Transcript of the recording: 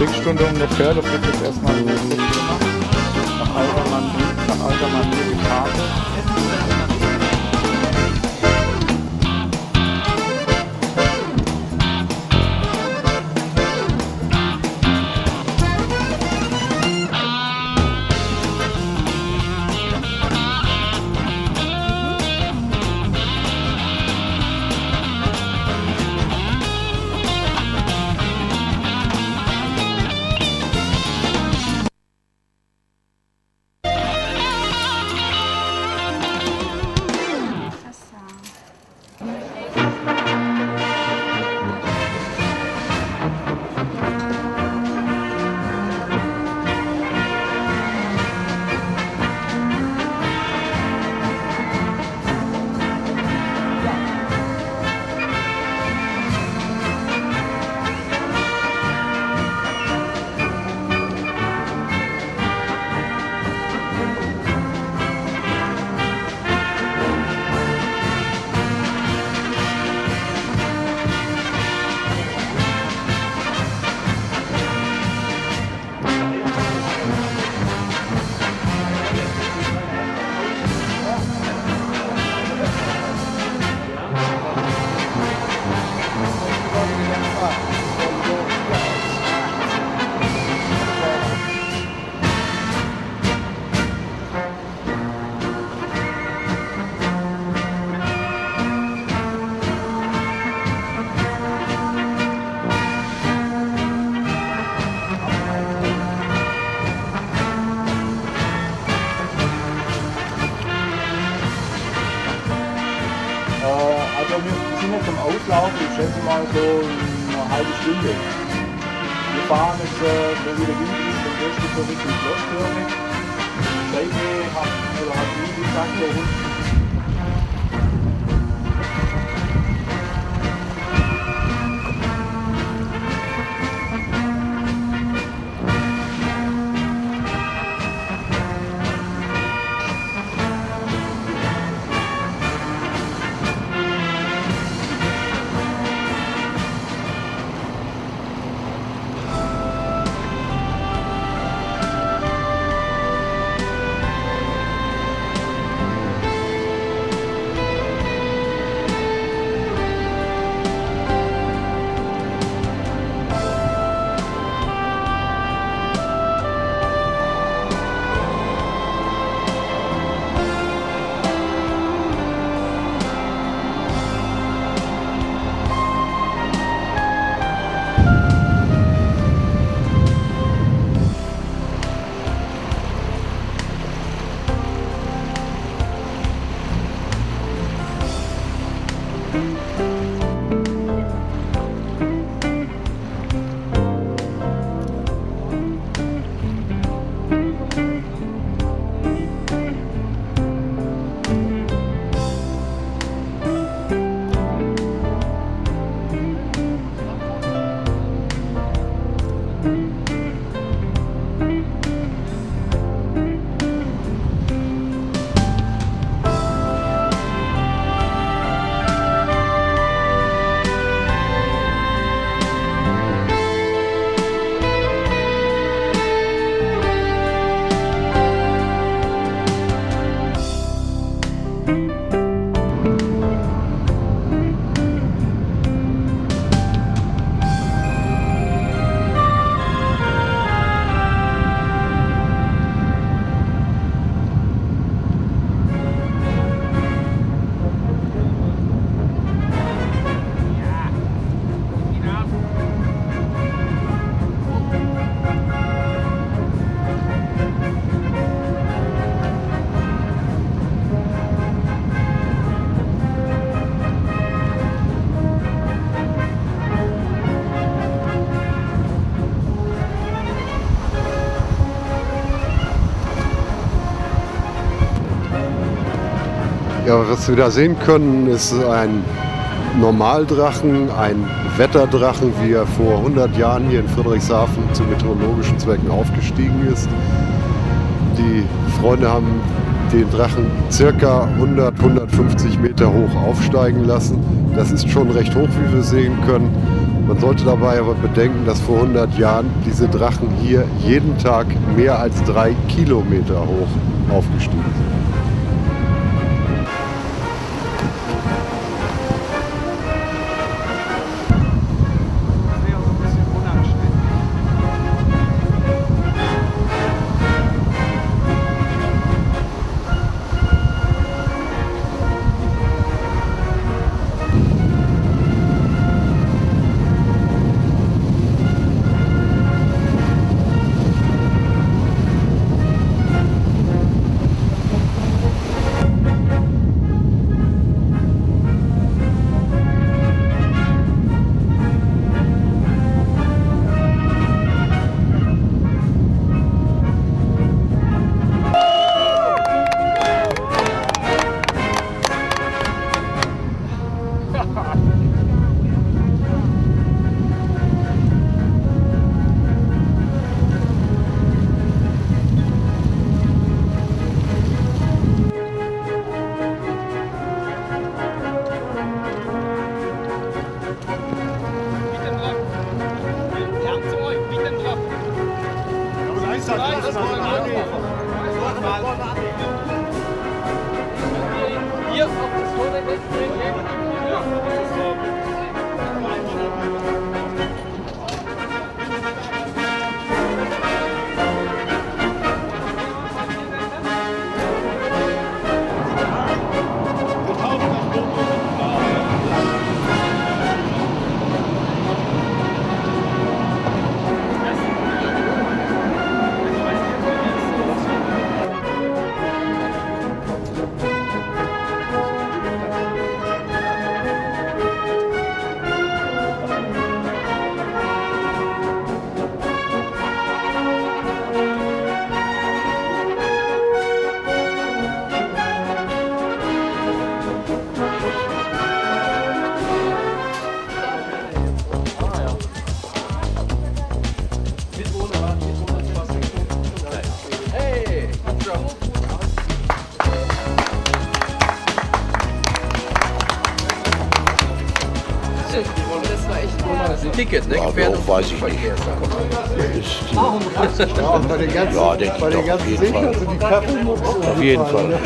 Strickstunde ungefähr. Das wird jetzt erstmal so gemacht. Nach alter Manier, nach alter Manier die Karte. Wir sind jetzt am Auslaufen, ich schätze mal so eine halbe Stunde. Wir fahren jetzt, äh, wo wieder Wind ist, dann erst so Richtung. Die Strecke hat, oder hat wie gesagt, so rund Ja, was wir da sehen können, ist ein Normaldrachen, ein Wetterdrachen, wie er vor 100 Jahren hier in Friedrichshafen zu meteorologischen Zwecken aufgestiegen ist. Die Freunde haben den Drachen circa 100, 150 Meter hoch aufsteigen lassen. Das ist schon recht hoch, wie wir sehen können. Man sollte dabei aber bedenken, dass vor 100 Jahren diese Drachen hier jeden Tag mehr als drei Kilometer hoch aufgestiegen sind. Das war echt Das ist ein Ticket, ne? Ja, Gefährdung weiß ich Verkehrs. Ja, bei den ganzen, Ja, denke ich doch, auf jeden Fall. Die Auf jeden Fall.